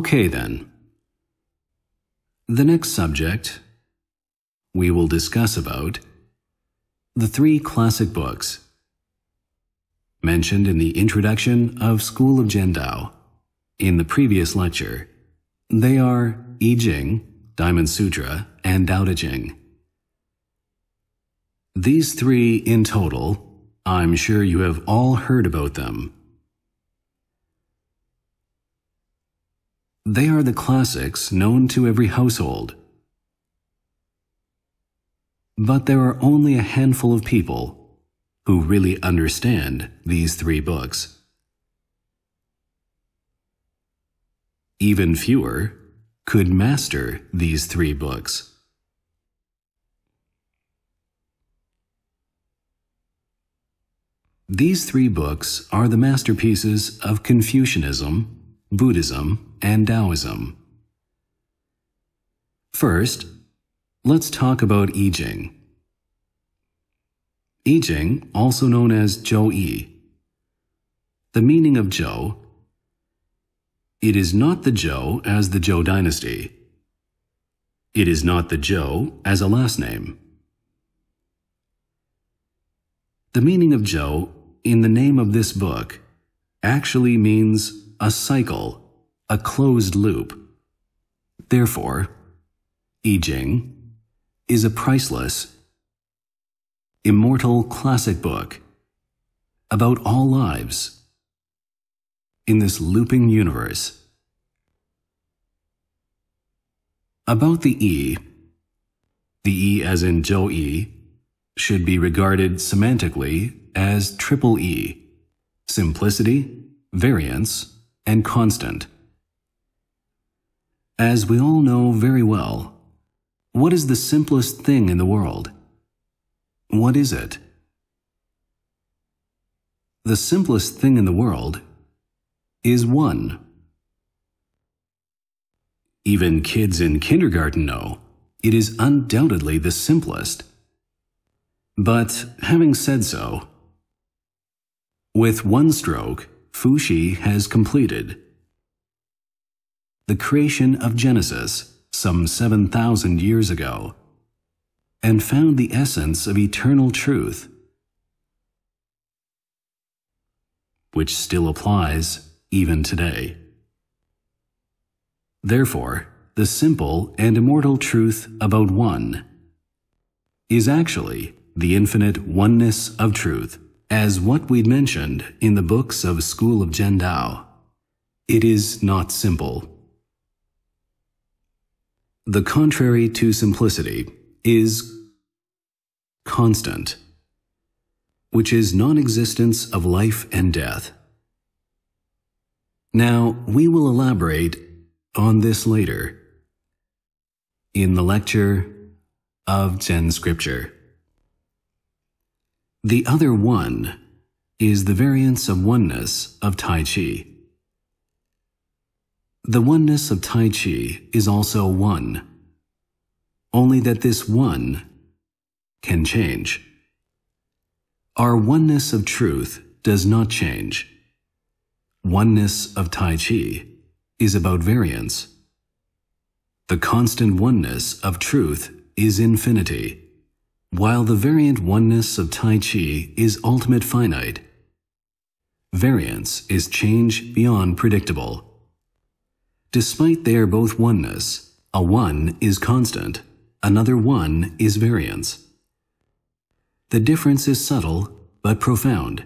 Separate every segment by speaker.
Speaker 1: Okay then. The next subject we will discuss about the three classic books mentioned in the introduction of School of Zhendao in the previous lecture. They are I Ching, Diamond Sutra, and Tao Te Ching. These three in total, I'm sure you have all heard about them. They are the classics known to every household. But there are only a handful of people who really understand these three books. Even fewer could master these three books. These three books are the masterpieces of Confucianism, Buddhism, and Taoism. First, let's talk about I Ching. I Ching, also known as Zhou Yi. The meaning of Zhou it is not the Zhou as the Zhou dynasty. It is not the Zhou as a last name. The meaning of Zhou in the name of this book actually means a cycle, a closed loop. Therefore, I Ching is a priceless, immortal classic book about all lives in this looping universe. About the E, the E as in Zhou E should be regarded semantically as triple E, simplicity, variance, and constant. As we all know very well, what is the simplest thing in the world? What is it? The simplest thing in the world is 1. Even kids in kindergarten know it is undoubtedly the simplest. But having said so, with one stroke, Fu Xi has completed the creation of Genesis some 7,000 years ago and found the essence of eternal truth, which still applies even today. Therefore, the simple and immortal truth about one is actually the infinite oneness of truth, as what we mentioned in the books of School of Zhendao. It is not simple. The contrary to simplicity is constant, which is non existence of life and death. Now, we will elaborate on this later in the lecture of Zen Scripture. The other one is the variance of oneness of Tai Chi. The oneness of Tai Chi is also one, only that this one can change. Our oneness of truth does not change. Oneness of Tai Chi is about variance. The constant oneness of truth is infinity, while the variant oneness of Tai Chi is ultimate finite. Variance is change beyond predictable. Despite they are both oneness, a one is constant, another one is variance. The difference is subtle but profound.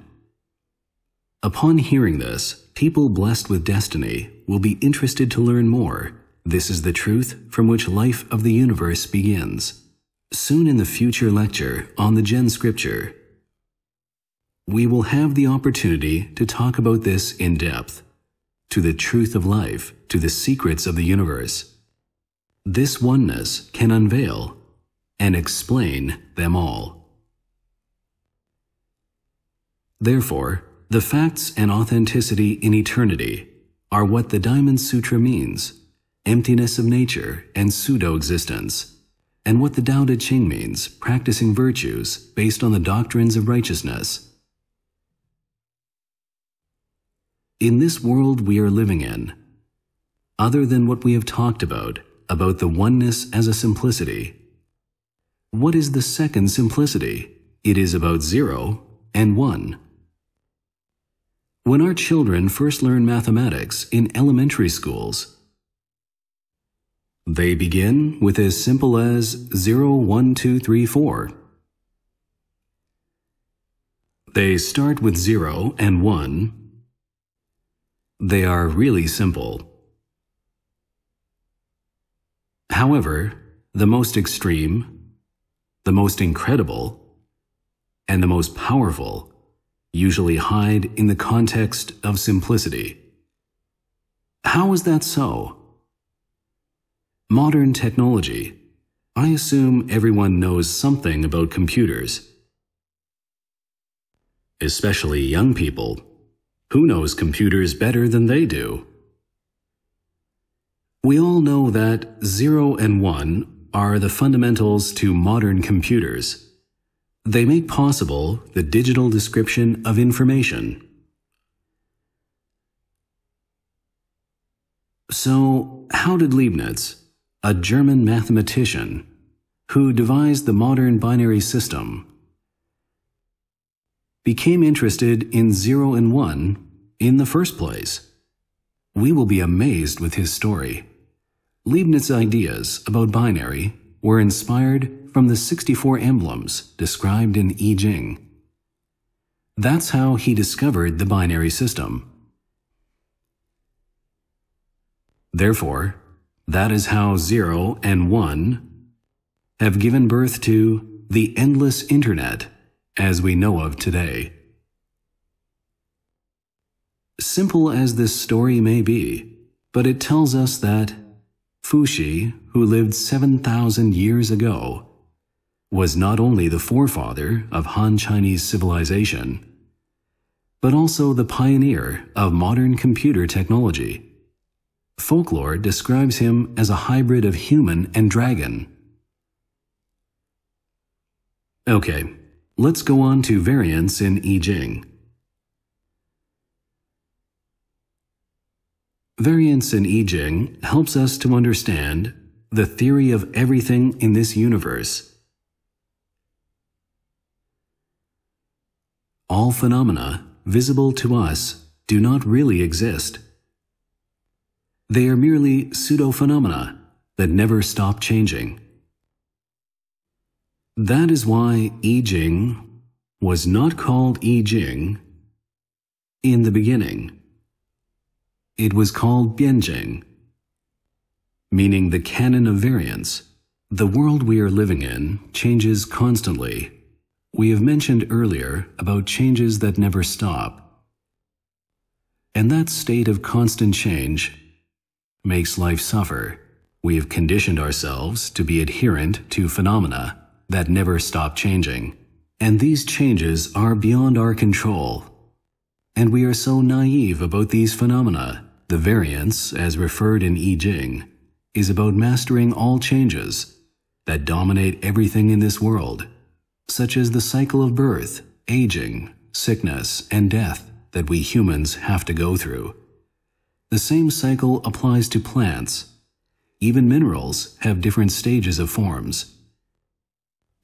Speaker 1: Upon hearing this, people blessed with destiny will be interested to learn more. This is the truth from which life of the universe begins. Soon in the future lecture on the Zen Scripture, we will have the opportunity to talk about this in depth, to the truth of life, to the secrets of the universe. This oneness can unveil and explain them all. Therefore, the facts and authenticity in eternity are what the Diamond Sutra means emptiness of nature and pseudo existence, and what the Tao Te Ching means practicing virtues based on the doctrines of righteousness. In this world we are living in, other than what we have talked about, about the oneness as a simplicity. What is the second simplicity? It is about zero and one. When our children first learn mathematics in elementary schools, they begin with as simple as 0, 1, 2, 3, 4. They start with 0 and 1. They are really simple. However, the most extreme, the most incredible, and the most powerful usually hide in the context of simplicity. How is that so? Modern technology. I assume everyone knows something about computers. Especially young people. Who knows computers better than they do? We all know that 0 and 1 are the fundamentals to modern computers. They make possible the digital description of information. So, how did Leibniz, a German mathematician who devised the modern binary system, became interested in 0 and 1 in the first place? We will be amazed with his story. Leibniz's ideas about binary were inspired from the 64 emblems described in I Ching. That's how he discovered the binary system. Therefore, that is how 0 and 1 have given birth to the endless Internet as we know of today. Simple as this story may be, but it tells us that Fuxi, who lived 7,000 years ago, was not only the forefather of Han Chinese civilization, but also the pioneer of modern computer technology. Folklore describes him as a hybrid of human and dragon. Okay, let's go on to variants in I Ching. Variance in I Ching helps us to understand the theory of everything in this universe all phenomena visible to us do not really exist. They are merely pseudo-phenomena that never stop changing. That is why I Ching was not called I Ching in the beginning. It was called Bianjing, meaning the canon of variance. The world we are living in changes constantly we have mentioned earlier about changes that never stop. And that state of constant change makes life suffer. We have conditioned ourselves to be adherent to phenomena that never stop changing. And these changes are beyond our control. And we are so naive about these phenomena. The variance, as referred in I Ching, is about mastering all changes that dominate everything in this world such as the cycle of birth, aging, sickness, and death that we humans have to go through. The same cycle applies to plants. Even minerals have different stages of forms.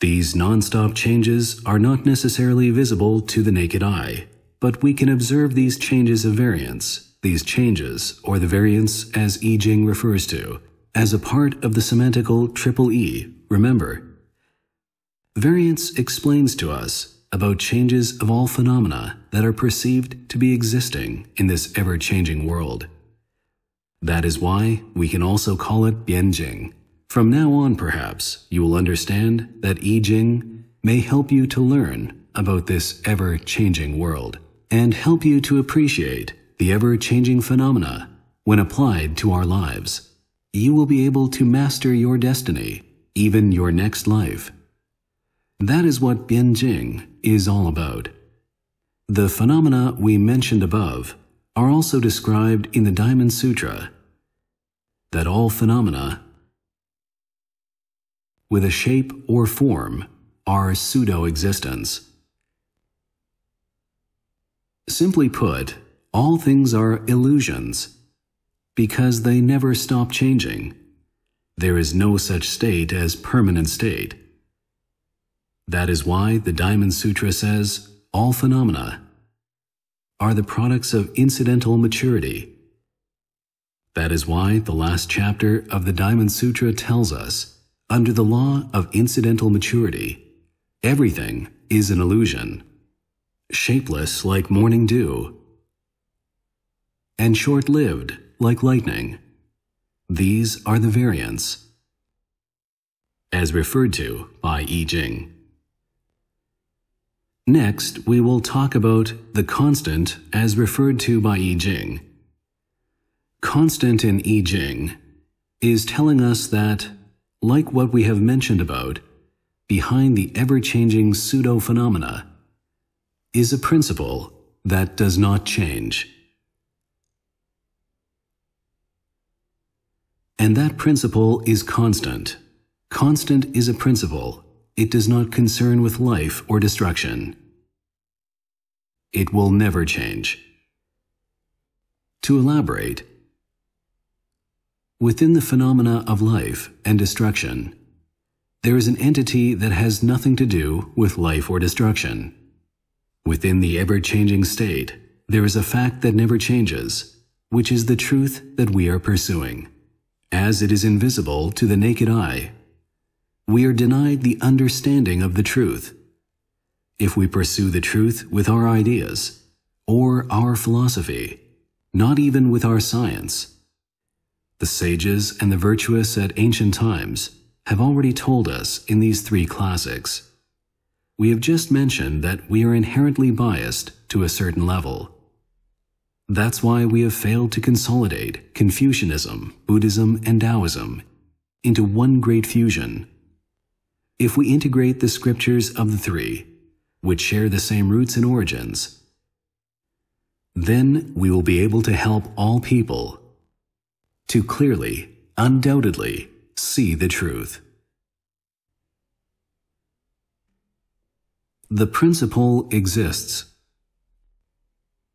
Speaker 1: These non-stop changes are not necessarily visible to the naked eye, but we can observe these changes of variance, these changes, or the variance as I Ching refers to, as a part of the semantical triple E, remember, Variance explains to us about changes of all phenomena that are perceived to be existing in this ever changing world. That is why we can also call it Bianjing. From now on, perhaps, you will understand that I Ching may help you to learn about this ever changing world and help you to appreciate the ever changing phenomena when applied to our lives. You will be able to master your destiny, even your next life that is what Bianjing is all about. The phenomena we mentioned above are also described in the Diamond Sutra that all phenomena with a shape or form are pseudo-existence. Simply put, all things are illusions. because they never stop changing. There is no such state as permanent state. That is why the Diamond Sutra says all phenomena are the products of incidental maturity. That is why the last chapter of the Diamond Sutra tells us, under the law of incidental maturity, everything is an illusion, shapeless like morning dew, and short lived like lightning. These are the variants, as referred to by I Ching. Next, we will talk about the constant as referred to by I Ching. Constant in I Ching is telling us that, like what we have mentioned about, behind the ever changing pseudo phenomena is a principle that does not change. And that principle is constant. Constant is a principle. It does not concern with life or destruction. It will never change. To elaborate, within the phenomena of life and destruction, there is an entity that has nothing to do with life or destruction. Within the ever changing state, there is a fact that never changes, which is the truth that we are pursuing as it is invisible to the naked eye. We are denied the understanding of the truth. If we pursue the truth with our ideas, or our philosophy, not even with our science, the sages and the virtuous at ancient times have already told us in these three classics. We have just mentioned that we are inherently biased to a certain level that's why we have failed to consolidate Confucianism, Buddhism, and Taoism into one great fusion. If we integrate the scriptures of the three, which share the same roots and origins, then we will be able to help all people to clearly, undoubtedly, see the truth. The principle exists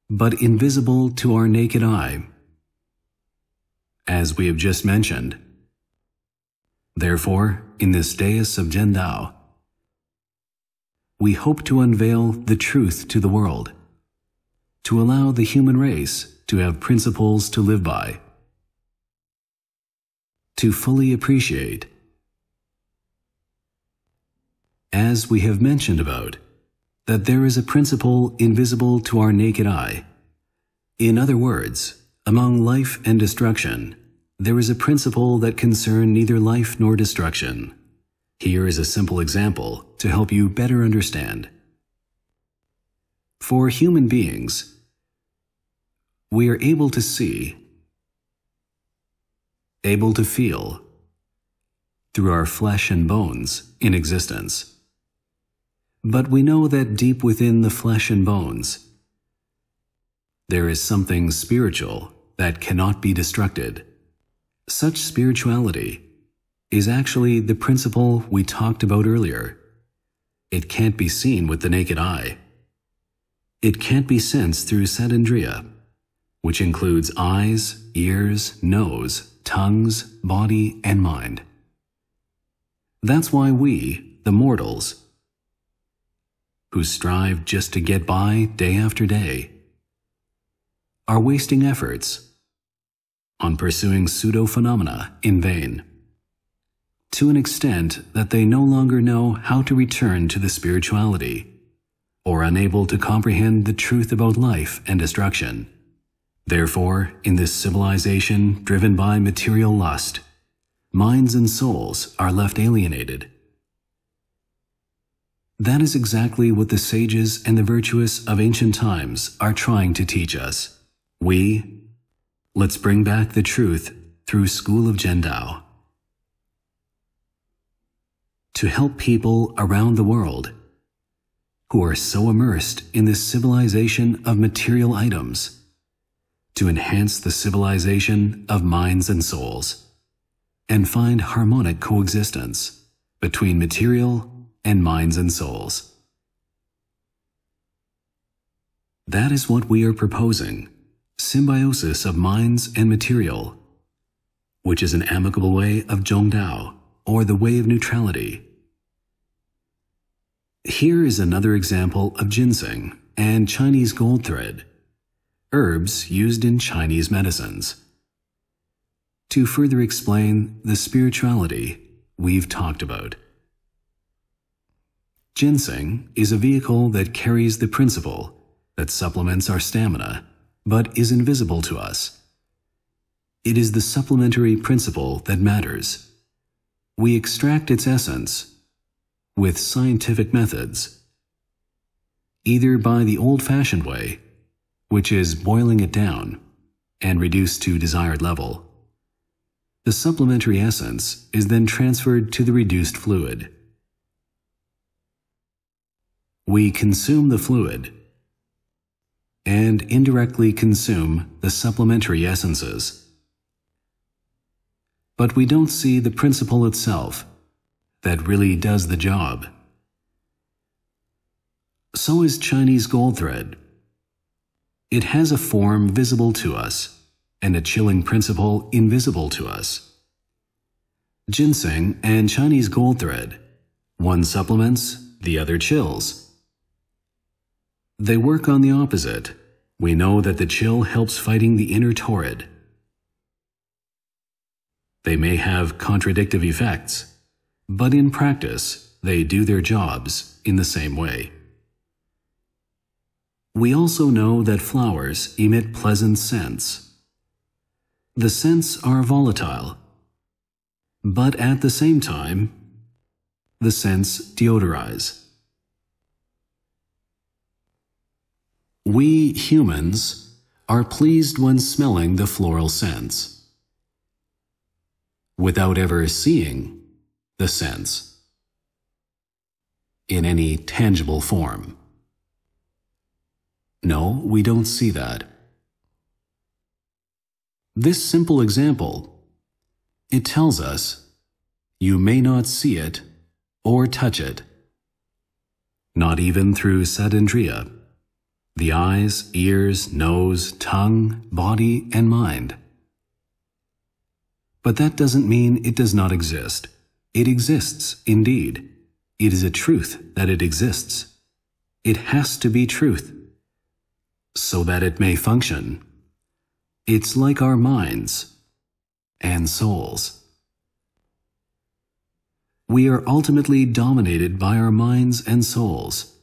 Speaker 1: but invisible to our naked eye, as we have just mentioned. Therefore, in this dais of Zhendao, we hope to unveil the truth to the world, to allow the human race to have principles to live by, to fully appreciate. As we have mentioned about, that there is a principle invisible to our naked eye. In other words, among life and destruction, there is a principle that concern neither life nor destruction. Here is a simple example to help you better understand. For human beings, we are able to see, able to feel, through our flesh and bones in existence. But we know that deep within the flesh and bones, there is something spiritual that cannot be destructed. Such spirituality is actually the principle we talked about earlier. It can't be seen with the naked eye. It can't be sensed through satindriya, which includes eyes, ears, nose, tongues, body, and mind. That's why we, the mortals, who strive just to get by day after day, are wasting efforts on pursuing pseudo phenomena in vain, to an extent that they no longer know how to return to the spirituality, or unable to comprehend the truth about life and destruction. Therefore, in this civilization driven by material lust, minds and souls are left alienated that is exactly what the sages and the virtuous of ancient times are trying to teach us. We, let's bring back the truth through School of Zhendao. To help people around the world who are so immersed in this civilization of material items, to enhance the civilization of minds and souls, and find harmonic coexistence between material and minds and souls. That is what we are proposing symbiosis of minds and material, which is an amicable way of Zhongdao, or the way of neutrality. Here is another example of ginseng and Chinese gold thread, herbs used in Chinese medicines. To further explain the spirituality we've talked about. Ginseng is a vehicle that carries the principle that supplements our stamina, but is invisible to us. It is the supplementary principle that matters. We extract its essence with scientific methods, either by the old fashioned way, which is boiling it down and reduced to desired level. The supplementary essence is then transferred to the reduced fluid. We consume the fluid and indirectly consume the supplementary essences. But we don't see the principle itself that really does the job. So is Chinese gold thread. It has a form visible to us and a chilling principle invisible to us. Ginseng and Chinese gold thread. One supplements, the other chills. They work on the opposite. We know that the chill helps fighting the inner torrid. They may have contradictive effects, but in practice, they do their jobs in the same way. We also know that flowers emit pleasant scents. The scents are volatile, but at the same time, the scents deodorize. We humans are pleased when smelling the floral scents, without ever seeing the sense in any tangible form. No, we don't see that. This simple example, it tells us you may not see it or touch it, not even through saddhendriya, the eyes, ears, nose, tongue, body, and mind. But that doesn't mean it does not exist. It exists, indeed. It is a truth that it exists. It has to be truth, so that it may function. It's like our minds and souls. We are ultimately dominated by our minds and souls.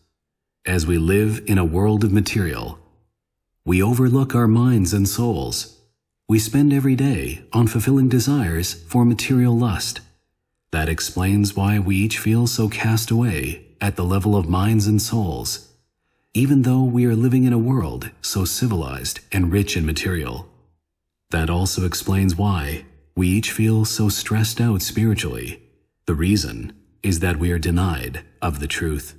Speaker 1: As we live in a world of material, we overlook our minds and souls. We spend every day on fulfilling desires for material lust that explains why we each feel so cast away at the level of minds and souls, even though we are living in a world so civilized and rich in material. That also explains why we each feel so stressed out spiritually. The reason is that we are denied of the truth.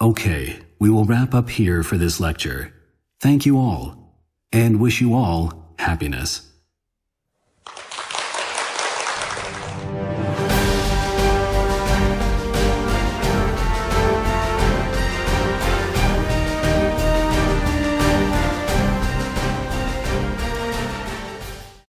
Speaker 1: Okay, we will wrap up here for this lecture. Thank you all, and wish you all happiness.